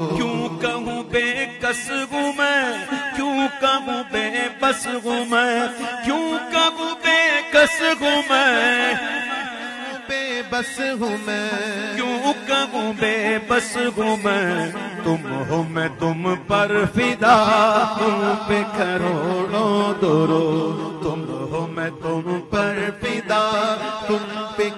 क्यों कहूँ बेकस हूँ मैं? क्यों कहूँ बेबस हूँ मैं? क्यों कहूँ बेकस हूँ मैं? बेबस हूँ मैं। क्यों कहूँ बेबस हूँ मैं? तुम हो मैं तुम पर फिदा। तुम पे करोड़ों दो तुम हो मैं तुम पर फिदा। तुम पे